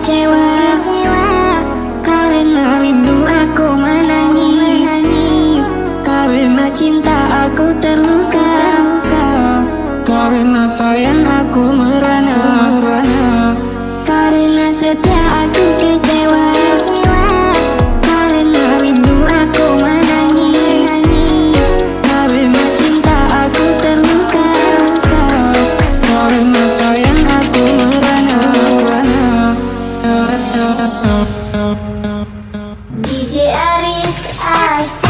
kecewa. Karena rindu aku menangis. Karena cinta aku terluka. Karena sayang aku merana, merana. Karena setia aku kecewa I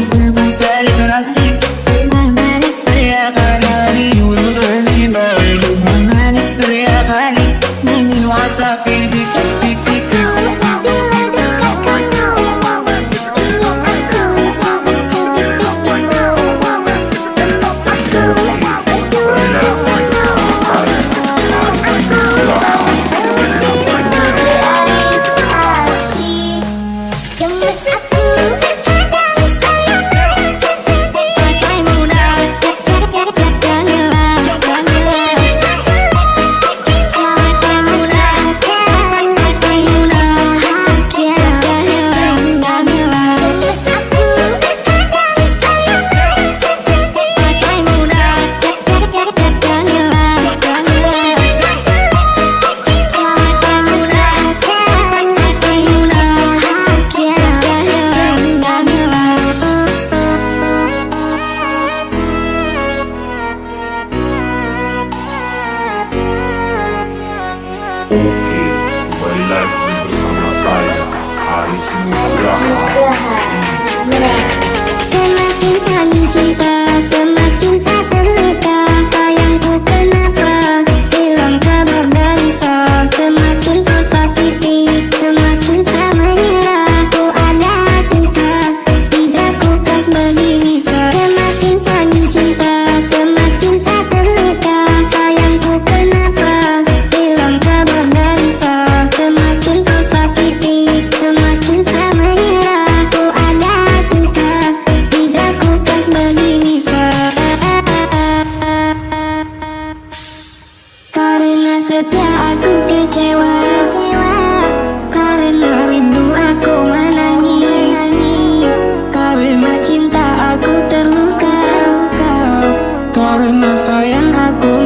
Salí llorando Maksudnya aku kecewa, kecewa. Karena rindu aku menangis, menangis Karena cinta aku terluka, terluka. Karena sayang aku